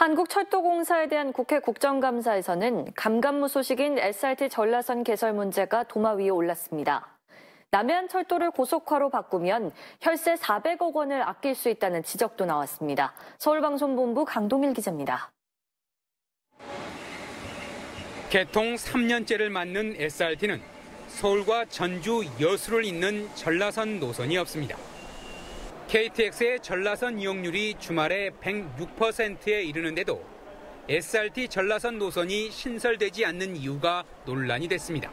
한국철도공사에 대한 국회 국정감사에서는 감감무 소식인 SRT 전라선 개설 문제가 도마 위에 올랐습니다. 남해안 철도를 고속화로 바꾸면 혈세 400억 원을 아낄 수 있다는 지적도 나왔습니다. 서울방송본부 강동일 기자입니다. 개통 3년째를 맞는 SRT는 서울과 전주, 여수를 잇는 전라선 노선이 없습니다. KTX의 전라선 이용률이 주말에 106%에 이르는데도 SRT 전라선 노선이 신설되지 않는 이유가 논란이 됐습니다.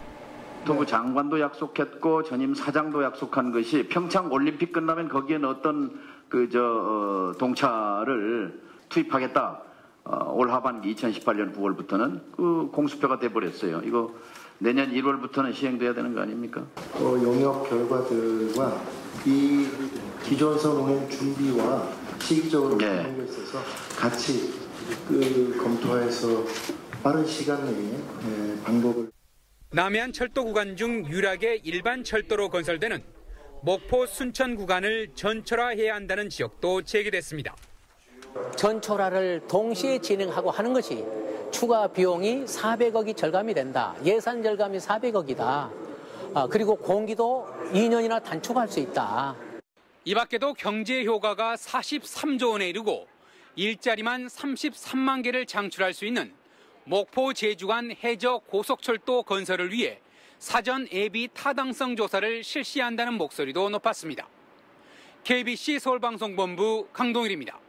국토부 장관도 약속했고 전임 사장도 약속한 것이 평창 올림픽 끝나면 거기에는 어떤 그저 어, 동차를 투입하겠다. 어, 올 하반기 2018년 9월부터는 그 공수표가 돼버렸어요. 이거 내년 1월부터는 시행돼야 되는 거 아닙니까? 어, 용역 결과들과 이 기존선 운행 준비와 시기적으로 네. 있어서 같이 그 검토해서 빠른 시간 내에 예, 방법을 남해안 철도 구간 중 유일하게 일반 철도로 건설되는 목포 순천 구간을 전철화해야 한다는 지적도 제기됐습니다. 전철화를 동시에 진행하고 하는 것이 추가 비용이 400억이 절감이 된다. 예산 절감이 400억이다. 그리고 공기도 2년이나 단축할 수 있다. 이 밖에도 경제 효과가 43조 원에 이르고 일자리만 33만 개를 창출할 수 있는 목포 제주간 해저 고속철도 건설을 위해 사전 예비 타당성 조사를 실시한다는 목소리도 높았습니다. KBC 서울방송본부 강동일입니다.